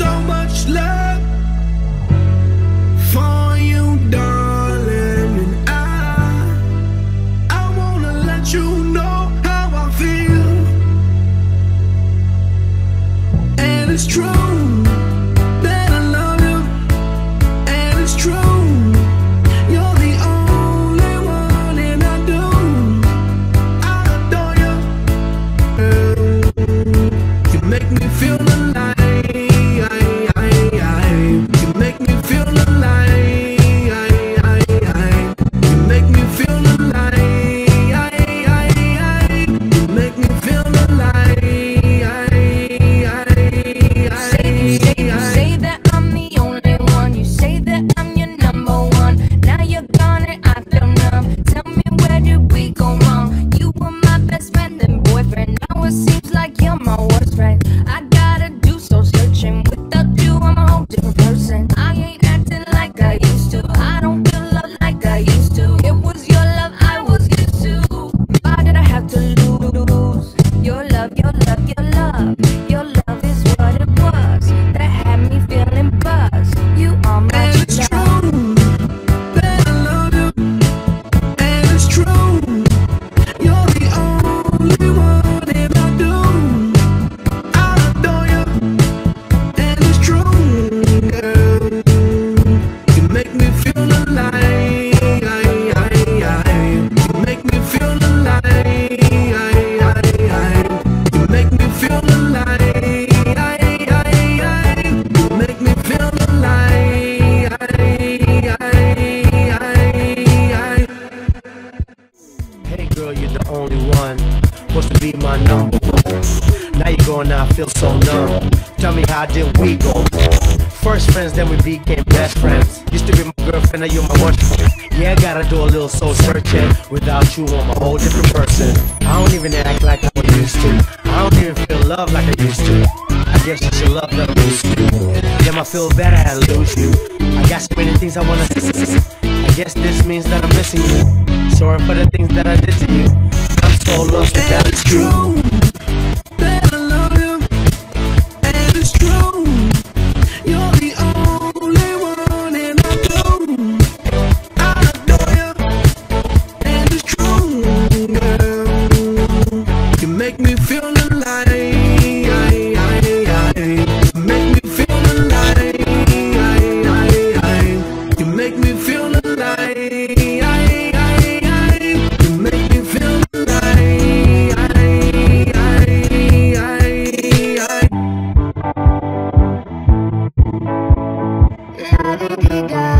so much love for you, darling, and I, I wanna let you know how I feel, and it's true that I love my number. Now you're I feel so numb. Tell me how did we go? First friends, then we became best friends. Used to be my girlfriend, now you're my worst friend. Yeah, I gotta do a little soul searching. Without you, I'm a whole different person. I don't even act like I used to. I don't even feel love like I used to. I guess it's your love that used to. Damn, I feel bad I lose you. I got so many things I wanna say. I guess this means that I'm missing you. Sorry for the things that I did to you. So lost, that is true. Okay, guy.